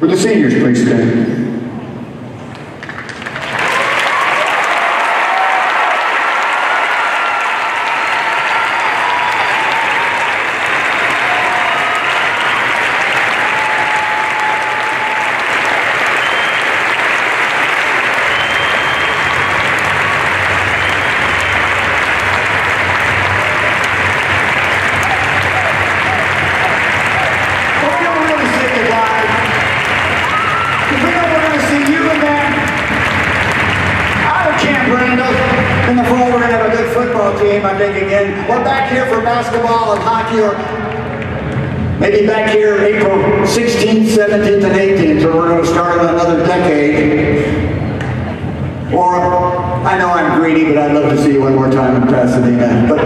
Would the seniors please stand? But we don't really say goodbye. Because we know we're going to see you again out of Camp Randall. In the fall, we're going to have a good team, I think, again. We're back here for basketball and hockey, or maybe back here April 16th, 17th, and 18th, so we're going to start another decade. Or, I know I'm greedy, but I'd love to see you one more time in Pasadena. But